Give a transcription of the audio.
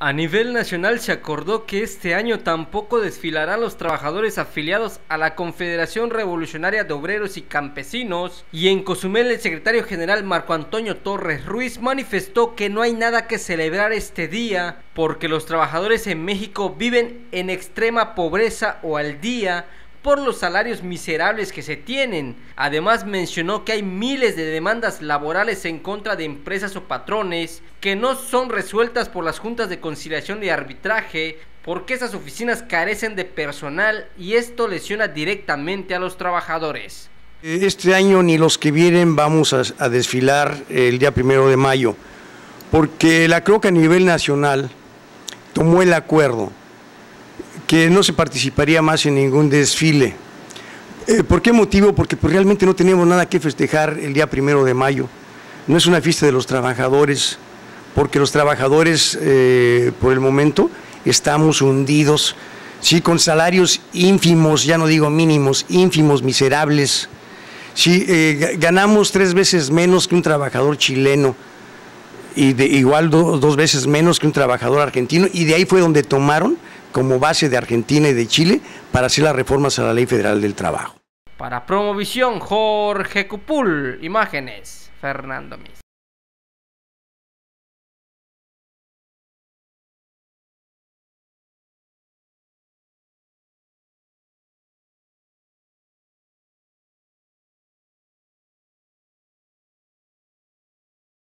A nivel nacional se acordó que este año tampoco desfilarán los trabajadores afiliados a la Confederación Revolucionaria de Obreros y Campesinos. Y en Cozumel el secretario general Marco Antonio Torres Ruiz manifestó que no hay nada que celebrar este día porque los trabajadores en México viven en extrema pobreza o al día por los salarios miserables que se tienen. Además mencionó que hay miles de demandas laborales en contra de empresas o patrones que no son resueltas por las juntas de conciliación de arbitraje porque esas oficinas carecen de personal y esto lesiona directamente a los trabajadores. Este año ni los que vienen vamos a, desfilar el día primero de mayo, porque la creo que a nivel nacional tomó el acuerdo que no se participaría más en ningún desfile. Eh, ¿Por qué motivo? Porque pues, realmente no tenemos nada que festejar el día primero de mayo. No es una fiesta de los trabajadores, porque los trabajadores eh, por el momento estamos hundidos, sí, con salarios ínfimos, ya no digo mínimos, ínfimos, miserables. Sí, eh, ganamos tres veces menos que un trabajador chileno y de, igual dos veces menos que un trabajador argentino, y de ahí fue donde tomaron como base de Argentina y de Chile para hacer las reformas a la Ley Federal del Trabajo. Para Promovisión, Jorge Cupul, imágenes, Fernando Mis.